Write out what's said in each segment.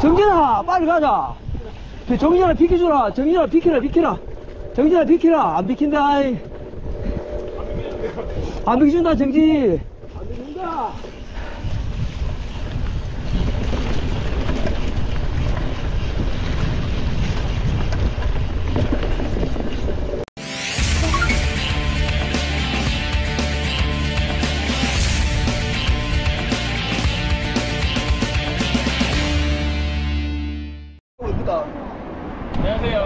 정진아, 빨리 가자. 그 정진아 비켜주라. 정진아 비켜라, 비켜라. 정진아 비켜라. 안 비킨다. 안 비켜준다, 정진. 안 비킨다. 안녕하세요.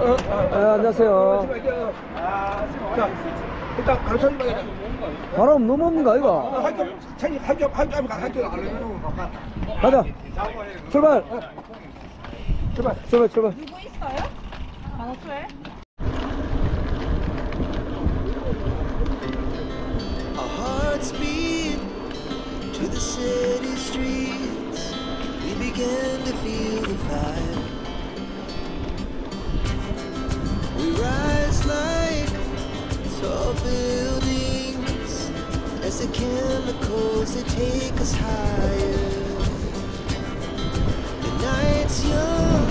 어, 어, 안녕하세요. 자, 일단 강철이 봐. 바람 너무 없는 거 아이가? 학교, 차이 학교, 학교, 학교, 학교 안 해도 가자. 출발. 출발, 출발, 출발. 누구 있어요? beat to the city streets. We began to feel the fire. We rise like tall buildings as the chemicals they take us higher. The night's young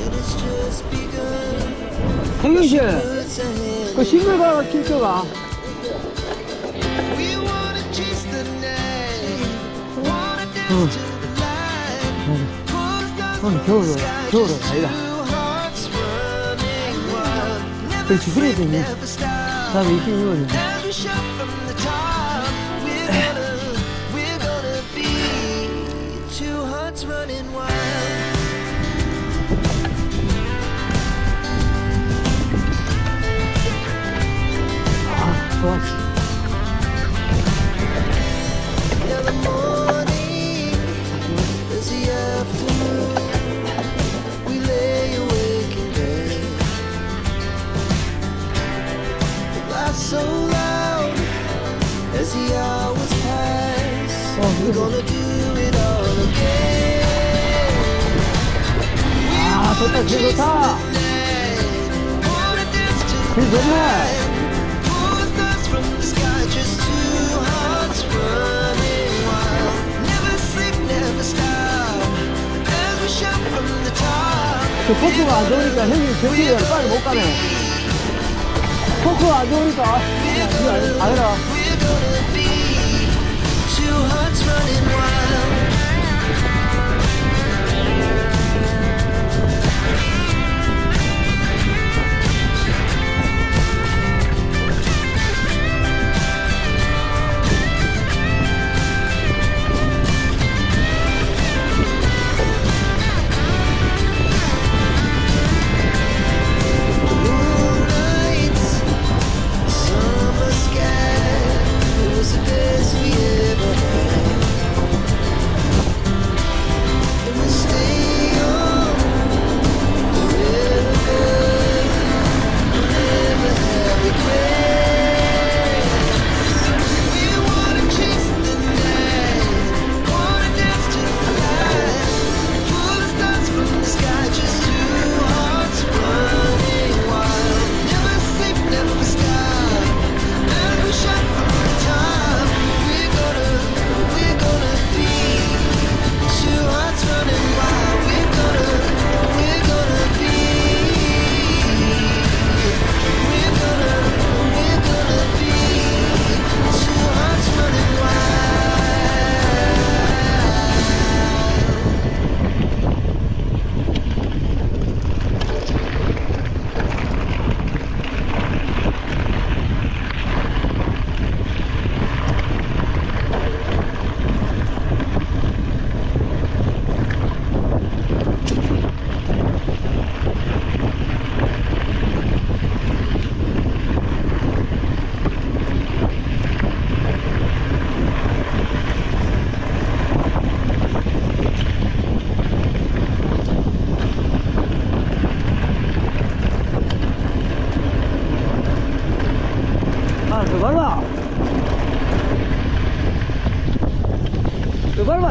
and it's just begun. 행경씨, Puts a hand 그 싱글가 킬거가. We wanna chase the night, wanna dance to the light. Pull stars 어, from 겨울은, the sky, 겨울은 just 아니다. Two hearts running wild. Never 그렇지, 그래야 sleep, 아, 좋다, 길 좋다. 길 좋네. 그 포크가 안 좋으니까 형님 경기를 빨리 못 가네. 포크가 안 좋으니까. 아, 아니라.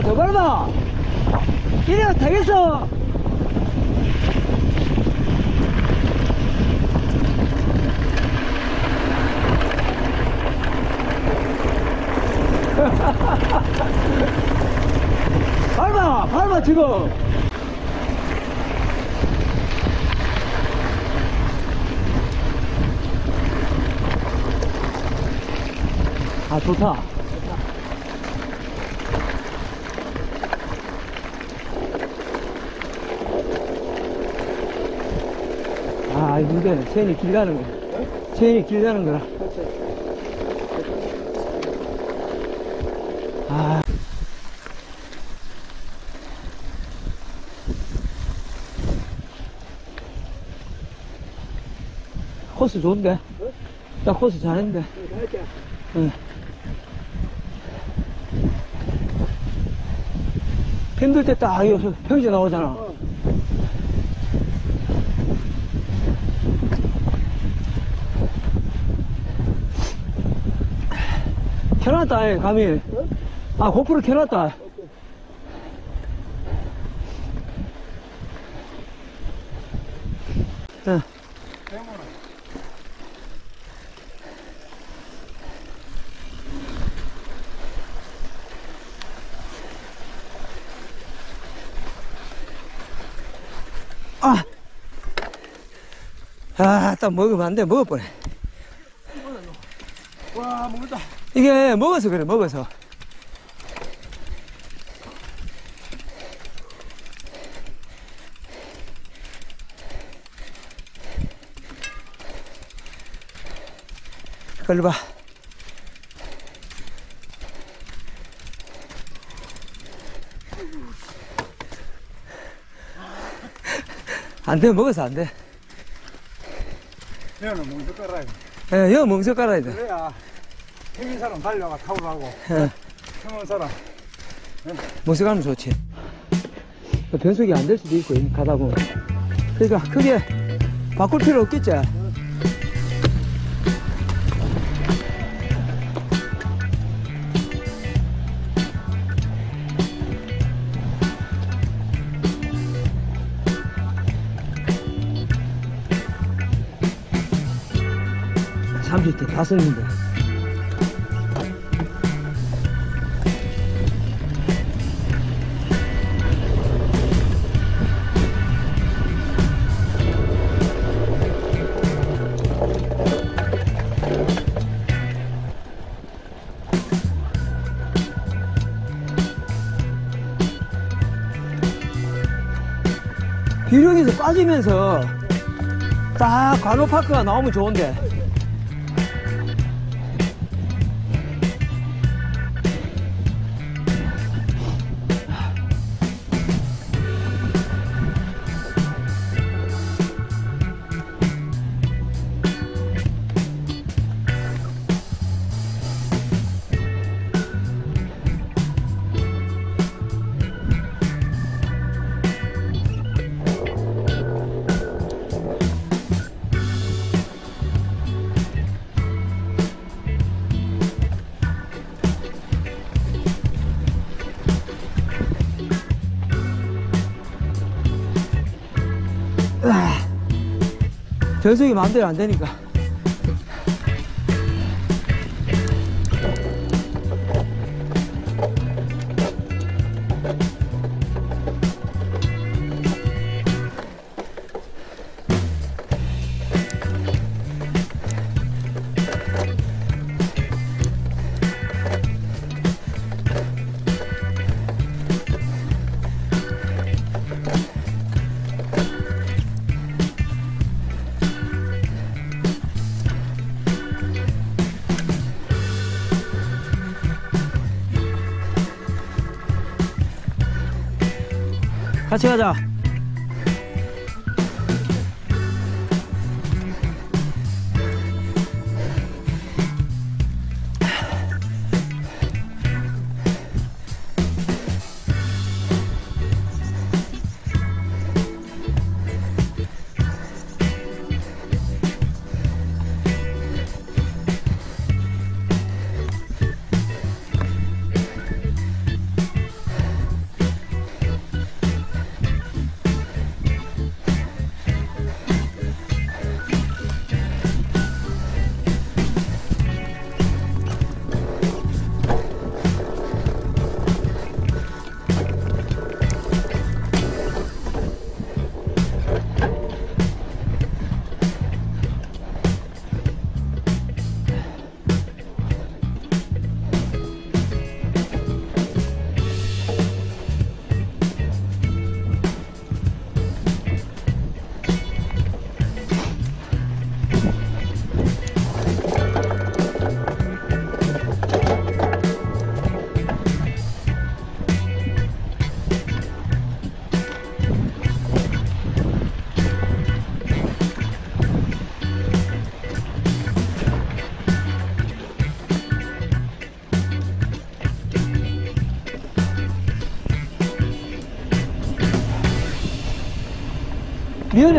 더 밟아. 이래야 되겠어. 밟아, 밟아, 지금. 아, 좋다. 아, 이 문제는 체인이 길다는 거. 체인이 길다는 거라. 아. 코스 좋은데? 딱 코스 잘했는데. 응. 힘들 때 딱 여기서 평지 나오잖아. 켜놨다, 이 감이. 아, 고프로 켜놨다. 응. 아! 아, 딱 먹으면 안 돼. 뻔해. 와, 먹었다. 이게 먹어서 그래, 먹어서. 걸로 봐. 안 돼, 먹어서 안 돼. 얘는 먹을 거라. 예, 여기 멍석 깔아야 돼. 그래야 힘인 사람 달려가 타고 가고 예, 힘은 사람 멍석 깔면 좋지. 그 변속이 안 될 수도 있고, 가다 보면. 그러니까 크게 바꿀 필요 없겠지. 삼십 대 다 썼는데. 빠지면서 딱 관호파크가 나오면 좋은데 변속이 마음대로 안 되니까 같이 가자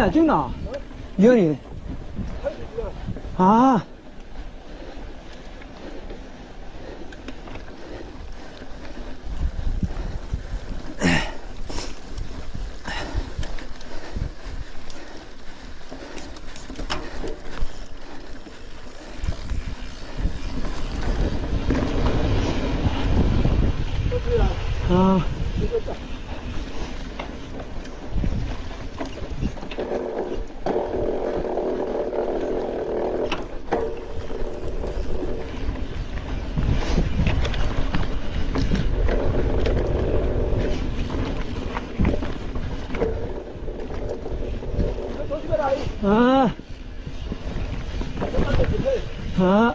미연이 안 찍나? 미연이. 아. 아. 아. 아.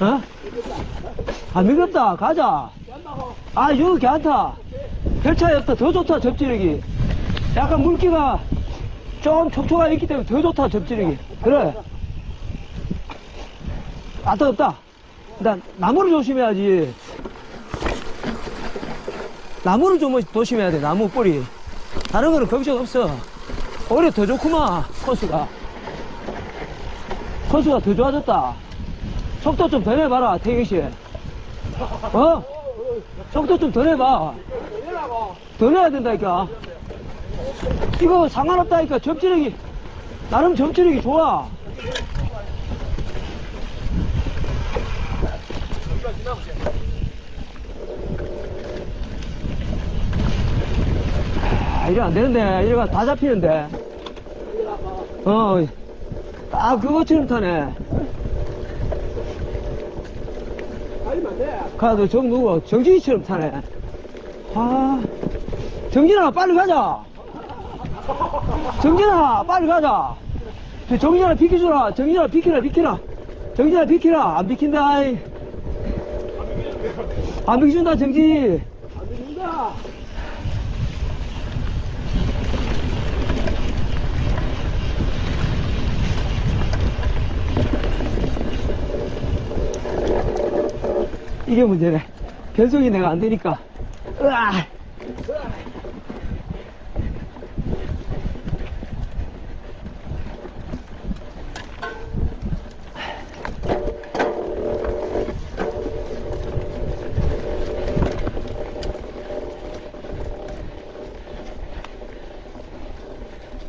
어? 아, 미겁다. 가자. 아, 여기 괜찮다. 별 차이 없다. 더 좋다, 접지력이. 약간 물기가 좀 촉촉하게 있기 때문에 더 좋다, 접지력이. 그래. 아, 뜨겁다. 일단, 나무를 조심해야지. 나무를 좀 조심해야 돼, 나무 뿌리. 다른 거는 걱정 없어. 오히려 더 좋구만, 코스가. 코스가 더 좋아졌다. 속도 좀 더 내봐라, 태경 씨. 어? 속도 좀 더 내봐. 더 내야 된다니까. 이거 상관없다니까. 접지력이, 나름 접지력이 좋아. 아, 이래 안 되는데. 이래가 다 잡히는데. 어, 딱 그것처럼 타네. 가도 정 누구 정진이처럼 타네. 아, 정진아 빨리 가자. 정진아 빨리 가자. 저 정진아 비켜주라. 정진아 비키라 비키라. 정진아 비키라. 안 비킨다. 안 비켜준다 정진. 안 비킨다. 이게 문제네. 변속이 내가 안 되니까. 으아!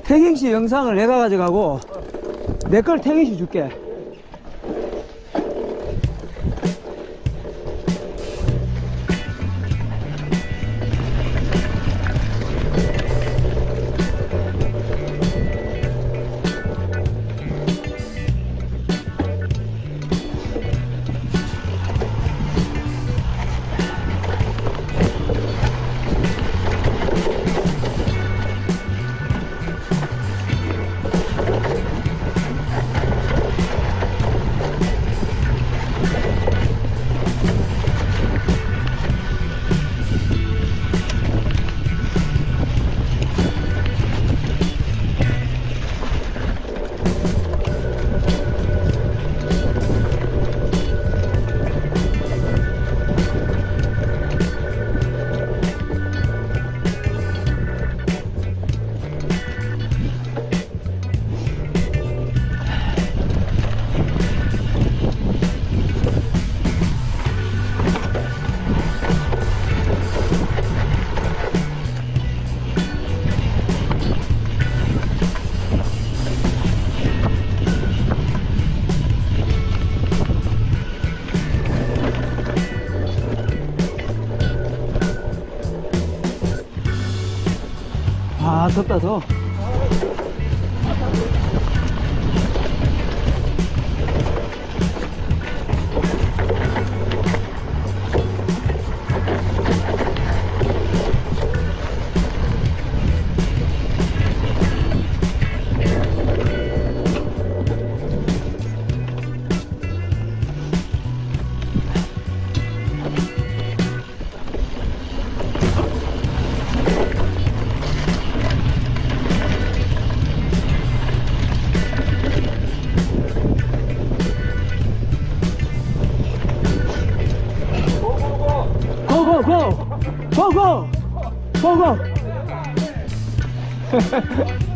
태경씨 영상을 내가 가져가고 내 걸 태경씨 줄게. 아, 덥다, 더.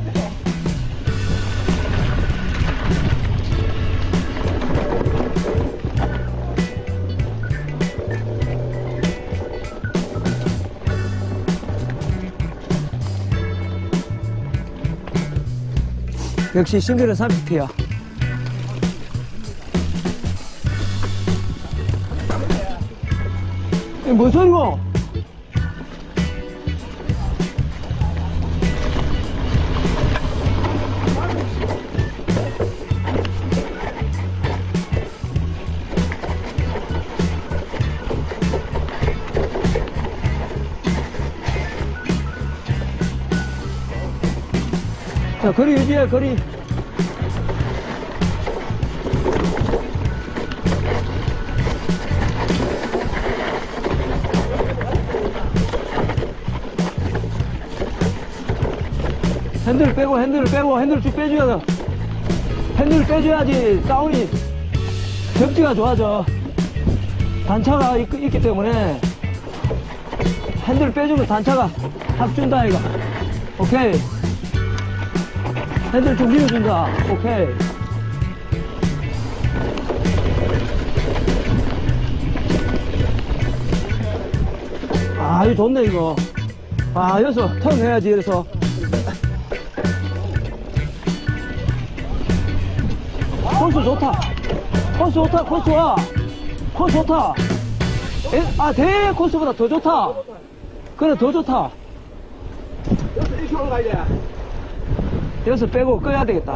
역시 싱글은 30T야. 뭔 소리고? 자, 거리 유지해, 거리. 핸들 빼고, 핸들을 빼고, 핸들 쭉 빼줘야 돼. 핸들을 빼줘야지 다운이, 접지가 좋아져. 단차가 있, 있기 때문에, 핸들을 빼주면 단차가 확 준다, 이거. 오케이. 핸들 좀 밀어준다. 오케이. 아, 이거 좋네, 이거. 아, 여기서 턴 해야지, 이래서. 코스 좋다. 코스 좋다, 코스 좋아. 코스 좋다. 에? 아, 대회 코스보다 더 좋다. 그래, 더 좋다. 이렇게 올라가야 돼. 여기서 빼고 꺼야 되겠다.